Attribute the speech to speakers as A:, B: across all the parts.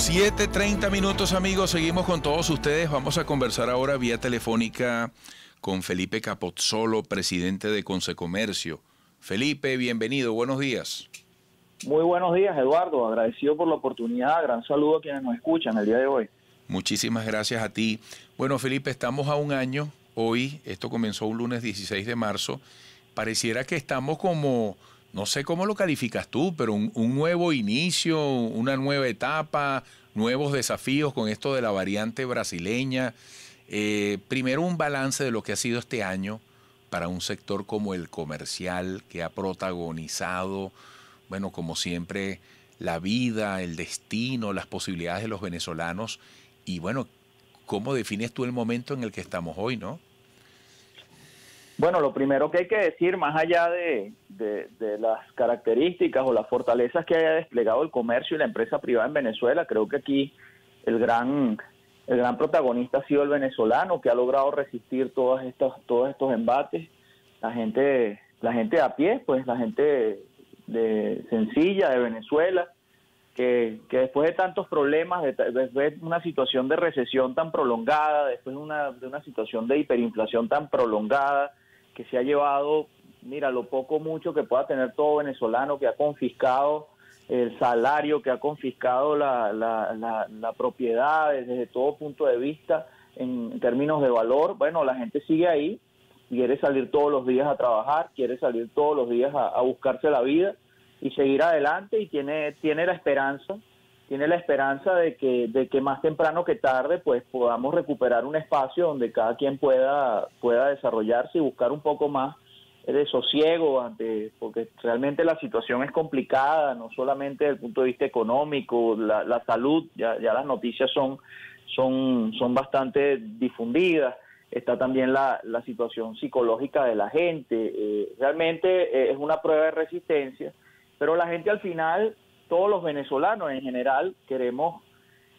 A: 7.30 minutos amigos, seguimos con todos ustedes. Vamos a conversar ahora vía telefónica con Felipe Capozzolo, presidente de Consecomercio. Felipe, bienvenido, buenos días.
B: Muy buenos días, Eduardo. Agradecido por la oportunidad. Gran saludo a quienes nos escuchan el día de hoy.
A: Muchísimas gracias a ti. Bueno, Felipe, estamos a un año. Hoy, esto comenzó un lunes 16 de marzo. Pareciera que estamos como no sé cómo lo calificas tú, pero un, nuevo inicio, una nueva etapa, nuevos desafíos con esto de la variante brasileña. Eh, primero un balance de lo que ha sido este año para un sector como el comercial que ha protagonizado, bueno, como siempre, la vida, el destino, las posibilidades de los venezolanos y bueno, ¿cómo defines tú el momento en el que estamos hoy, no?
B: Bueno, lo primero que hay que decir, más allá de, las características o las fortalezas que haya desplegado el comercio y la empresa privada en Venezuela, creo que aquí el gran, el gran protagonista ha sido el venezolano, que ha logrado resistir todos estos, todos estos embates. La gente, la gente a pie, pues la gente de sencilla de Venezuela, que, después de tantos problemas, después de una situación de recesión tan prolongada, después de una, de una situación de hiperinflación tan prolongada, que se ha llevado, mira, lo poco mucho que pueda tener todo venezolano, que ha confiscado el salario, que ha confiscado la, la, la, propiedad desde todo punto de vista en términos de valor, bueno, la gente sigue ahí, quiere salir todos los días a trabajar, quiere salir todos los días a, a buscarse la vida y seguir adelante y tiene, tiene la esperanza tiene la esperanza de que, de que más temprano que tarde pues podamos recuperar un espacio donde cada quien pueda, pueda desarrollarse y buscar un poco más de sosiego ante, porque realmente la situación es complicada, no solamente desde el punto de vista económico, la, la salud, ya, ya las noticias son, son, son bastante difundidas, está también la, la situación psicológica de la gente, eh, realmente eh, es una prueba de resistencia, pero la gente al final todos los venezolanos en general queremos,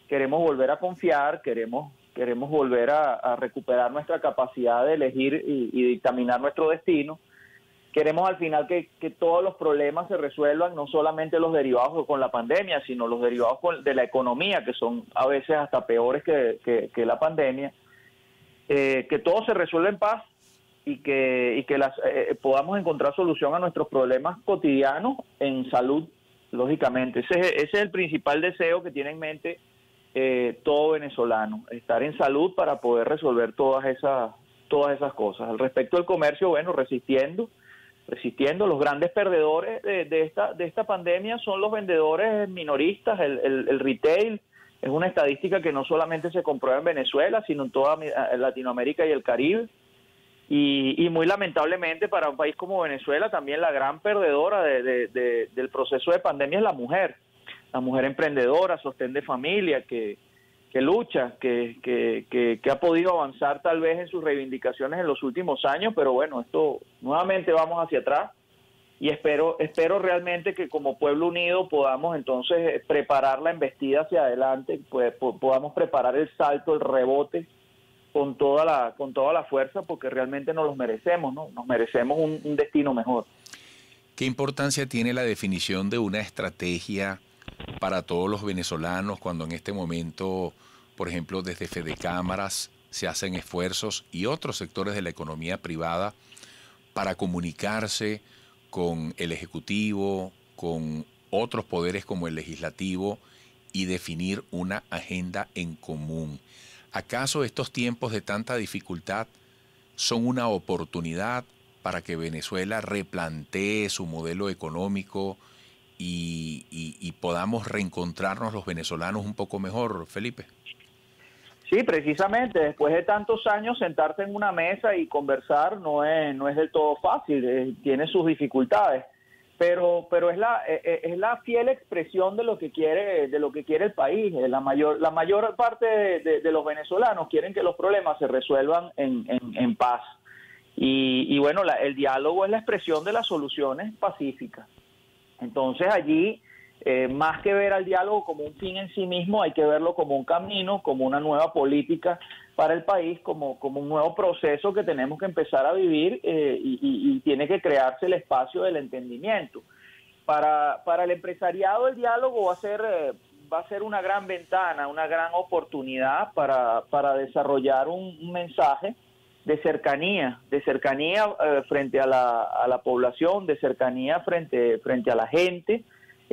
B: queremos volver a confiar, queremos, queremos volver a, recuperar nuestra capacidad de elegir y, dictaminar nuestro destino. Queremos al final que, todos los problemas se resuelvan, no solamente los derivados con la pandemia, sino los derivados de la economía, que son a veces hasta peores que, la pandemia. Eh, que todo se resuelva en paz y que, y que las, eh, podamos encontrar solución a nuestros problemas cotidianos en salud lógicamente. Ese es, ese es el principal deseo que tiene en mente eh, todo venezolano, estar en salud para poder resolver todas esas, todas esas cosas. Al respecto del comercio, bueno, resistiendo, resistiendo. Los grandes perdedores de, esta, de esta pandemia son los vendedores minoristas, el, el, retail. Es una estadística que no solamente se comprueba en Venezuela, sino en toda Latinoamérica y el Caribe. Y, muy lamentablemente para un país como Venezuela también la gran perdedora del proceso de pandemia es la mujer, la mujer emprendedora, sostén de familia, que, lucha, que, que, ha podido avanzar tal vez en sus reivindicaciones en los últimos años, pero bueno, esto nuevamente vamos hacia atrás. Y espero, espero realmente que como pueblo unido podamos entonces preparar la embestida hacia adelante, pues, podamos preparar el salto, el rebote con toda la con toda la fuerza porque realmente nos los merecemos, ¿no? Nos merecemos un, destino mejor.
A: ¿Qué importancia tiene la definición de una estrategia para todos los venezolanos cuando en este momento, por ejemplo, desde Fede Cámaras se hacen esfuerzos y otros sectores de la economía privada para comunicarse con el Ejecutivo, con otros poderes como el Legislativo y definir una agenda en común? ¿Acaso estos tiempos de tanta dificultad son una oportunidad para que Venezuela replantee su modelo económico y, podamos reencontrarnos los venezolanos un poco mejor, Felipe?
B: Sí, precisamente, después de tantos años sentarse en una mesa y conversar no es, no es del todo fácil, eh, tiene sus dificultades pero pero es la eh, eh, es la fiel expresión de lo que quiere de lo que quiere el país. La mayor la mayor parte de, los venezolanos quieren que los problemas se resuelvan en, en, paz. Y, y bueno el diálogo es la expresión de las soluciones pacíficas. Entonces allí eh, más que ver al diálogo como un fin en sí mismo, hay que verlo como un camino, como una nueva política para el país, como, como un nuevo proceso que tenemos que empezar a vivir eh, y, tiene que crearse el espacio del entendimiento. Para, para el empresariado el diálogo va a ser, eh, va a ser una gran ventana, una gran oportunidad para, para desarrollar un, mensaje de cercanía, de cercanía eh, frente a la, a la, población, de cercanía frente, frente a la gente,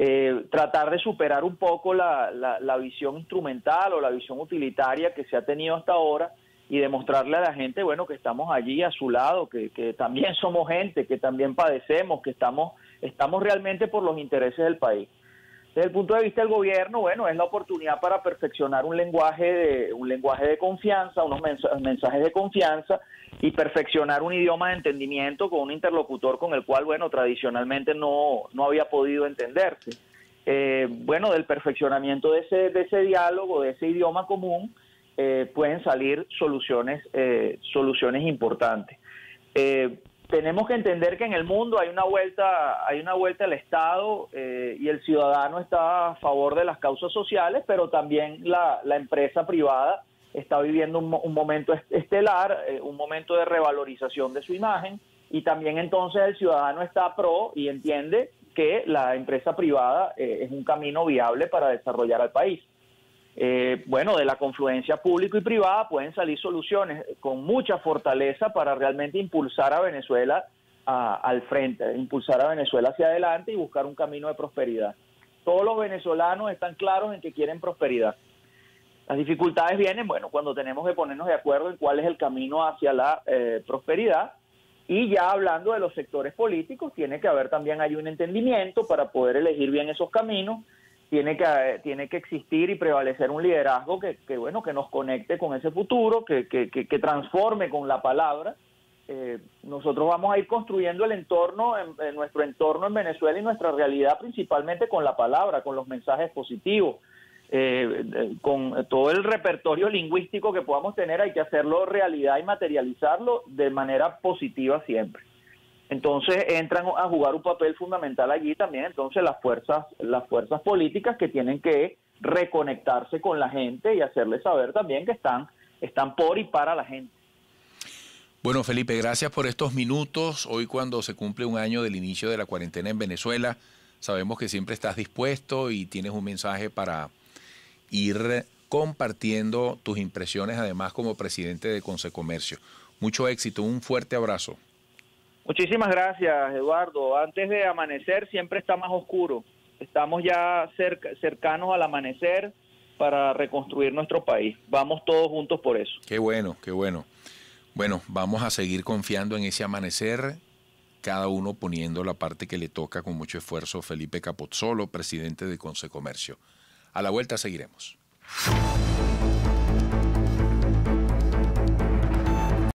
B: eh, tratar de superar un poco la, la, visión instrumental o la visión utilitaria que se ha tenido hasta ahora y demostrarle a la gente, bueno, que estamos allí a su lado, que, que también somos gente, que también padecemos, que estamos, estamos realmente por los intereses del país. Desde el punto de vista del gobierno, bueno, es la oportunidad para perfeccionar un lenguaje de, un lenguaje de confianza, unos mensajes de confianza y perfeccionar un idioma de entendimiento con un interlocutor con el cual, bueno, tradicionalmente no, no había podido entenderse. Eh, bueno, del perfeccionamiento de ese, de ese diálogo, de ese idioma común, eh, pueden salir soluciones, eh, soluciones importantes tenemos que entender que en el mundo hay una vuelta, hay una vuelta al Estado eh, y el ciudadano está a favor de las causas sociales, pero también la, empresa privada está viviendo un, momento estelar, eh, un momento de revalorización de su imagen y también entonces el ciudadano está pro y entiende que la empresa privada eh, es un camino viable para desarrollar al país. Eh, bueno, de la confluencia público y privada pueden salir soluciones con mucha fortaleza para realmente impulsar a Venezuela al frente, impulsar a Venezuela hacia adelante y buscar un camino de prosperidad. Todos los venezolanos están claros en que quieren prosperidad. Las dificultades vienen, bueno, cuando tenemos que ponernos de acuerdo en cuál es el camino hacia la eh, prosperidad. Y ya hablando de los sectores políticos, tiene que haber también hay un entendimiento para poder elegir bien esos caminos tiene que, tiene que existir y prevalecer un liderazgo que, que bueno, que nos conecte con ese futuro, que, que, que transforme con la palabra. Eh, nosotros vamos a ir construyendo el entorno, en, nuestro entorno en Venezuela y nuestra realidad principalmente con la palabra, con los mensajes positivos, eh, con todo el repertorio lingüístico que podamos tener, hay que hacerlo realidad y materializarlo de manera positiva siempre. Entonces entran a jugar un papel fundamental allí también entonces las fuerzas las fuerzas políticas que tienen que reconectarse con la gente y hacerles saber también que están están por y para la gente.
A: Bueno, Felipe, gracias por estos minutos. Hoy cuando se cumple un año del inicio de la cuarentena en Venezuela, sabemos que siempre estás dispuesto y tienes un mensaje para ir compartiendo tus impresiones además como presidente de Consecomercio. Mucho éxito, un fuerte abrazo.
B: Muchísimas gracias, Eduardo. Antes de amanecer siempre está más oscuro. Estamos ya cercanos al amanecer para reconstruir nuestro país. Vamos todos juntos por eso.
A: Qué bueno, qué bueno. Bueno, vamos a seguir confiando en ese amanecer, cada uno poniendo la parte que le toca con mucho esfuerzo. Felipe Capozzolo, presidente de Consecomercio. A la vuelta seguiremos.